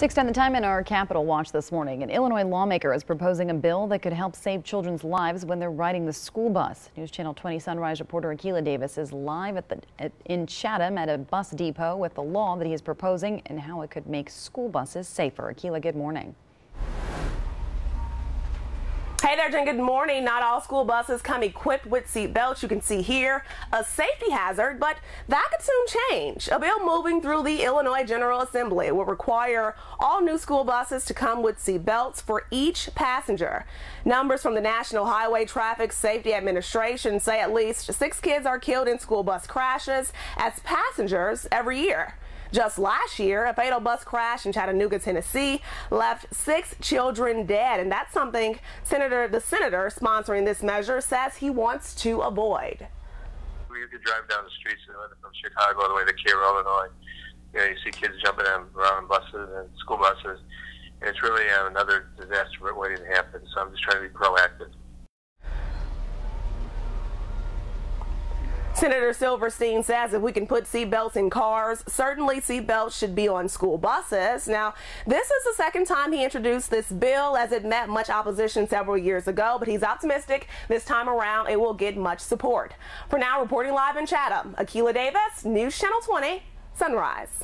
610 the time in our Capitol Watch this morning. An Illinois lawmaker is proposing a bill that could help save children's lives when they're riding the school bus. News Channel 20 Sunrise reporter Akila Davis is live at the at, in Chatham at a bus depot with the law that he is proposing and how it could make school buses safer. Akila, good morning. Hey there, Jen. Good morning. Not all school buses come equipped with seat belts. You can see here a safety hazard, but that could soon change. A bill moving through the Illinois General Assembly will require all new school buses to come with seat belts for each passenger. Numbers from the National Highway Traffic Safety Administration say at least six kids are killed in school bus crashes as passengers every year. Just last year, a fatal bus crash in Chattanooga, Tennessee left six children dead, and that's something Senator the senator sponsoring this measure says he wants to avoid. You could drive down the streets from Chicago all the way to Cairo, Illinois. You know, you see kids jumping around buses and school buses, and it's really uh, another disaster waiting to happen. So I'm just trying to be proactive. Senator Silverstein says if we can put seatbelts in cars, certainly seatbelts should be on school buses. Now, this is the second time he introduced this bill as it met much opposition several years ago, but he's optimistic this time around it will get much support. For now, reporting live in Chatham, Akila Davis, News Channel 20, Sunrise.